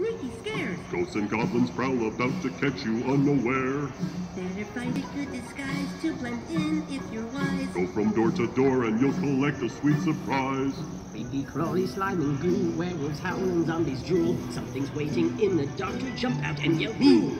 sneaky scares. Ghosts and goblins prowl about to catch you unaware. Better find a good disguise to blend in if you're wise. Go from door to door and you'll collect a sweet surprise. Creepy, crawly, slime and goo, werewolves howl and zombies drool. Something's waiting in the dark to jump out and yell boo.